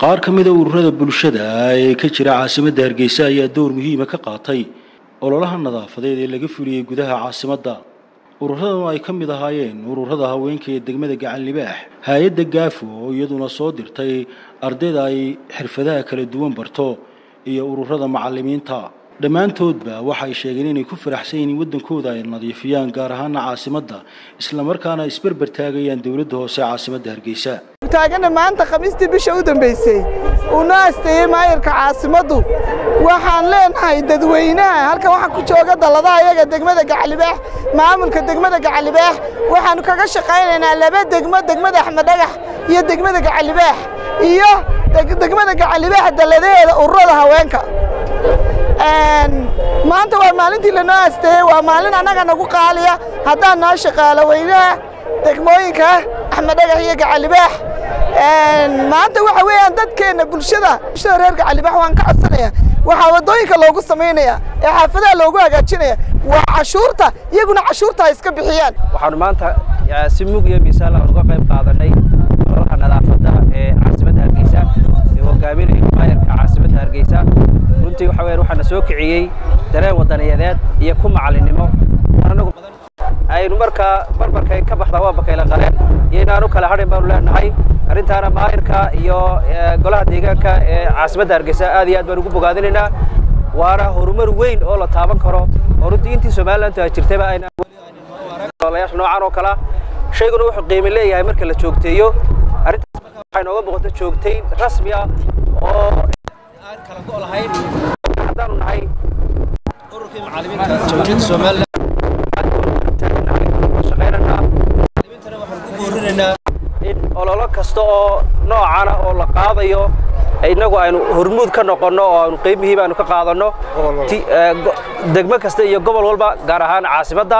qaar ka mida ururada bulshada ee ka jira caasimadda hargeysa ayaa door muhiima ka qaatay ololaha nadaafadeed ee laga fuliyey gudaha caasimadda. Ururadan ay ka mid ahaayeen ururada haweenka ee degmada gacan libaax hay'adda gaafo oo iyaduna soo dirtay ardayda ay xirfadaha kala duwan barto iyo ururada macalimiinta dhammaantoodba waxay sheegeen inay ku faraxsan yihiin waddankooda ay nadiifiyaan gaar ahaana caasimadda islamarkaana isberber taagayaan dowladda hoose caasimadda hargeysa taagana maanta khamiistii bisha u dambaysay uu noo asteeyey maayarka caasimaddu waxaan leenahay dadweynaha halkan waxaa ku jooga dalladaha iyaga degmada gacalibaax maamulka degmada gacalibaax waxaannu kaga shaqaynaynaa laba degmo degmada axmed dhagax iyo degmada gacalibaax iyo degmada gacalibaax dalladaheeda ururada haweenka. Maanta waa maalintii lanoo asteeyey waa maalin annaga nagu qaaliya. Haddaan noo shaqaalo weynaha degmooyinka axmed dhagax iyo gacalibaax maanta waxa weeyaan dadkeenna bulshada bulshada reer gacalibaax waan ka codsanaya waxaa waddooyinka loogu samaynaya ee xaafadaha loogu hagaajinaya waa cashuurta iyaguna cashuurta ay iska bixiyaan. Waxaanu maanta si mug iyo miisaan aan uga qayb qaadanay ololaha nadaafadda ee caasimadda hargeysa ee hogaaminaya maayarka caasimadda hargeysa. Runtii waxa weeyaan waxaana soo kiciyey dareen wadaniyadeed iyo ku macalinimo aynu markaa barbarkay ka baxdaa waa bakayla qaleen iyo inaanu kala hadhin baanu leenahay. Arrintaana maayirka iyo golaha deegaanka ee caasimadda hargeysa aad iyo aad baan ugu bogaadinaynaa waana horumar weyn oo la taaban karo. Oo runtii intii somalilantu ay jirtayba aynolayaasha noocan oo kalea shayguna wuxuu qiimi leeyahay marka la joogteeyo. Arrintaas markaa waxay nooga muuqato joogtayn rasmi ah oo aan kala go' lahayn. Haddaanu nahay ururkii macallimiinta jamhuuriyadda somaliland in ololo kasta oo noocana oo la qaadayo innagu aynu hormuud ka noqonno oo aynu qiimihiiba aynu ka qaadanno degmo kasta iyo gobol walba gaar ahaan caasimadda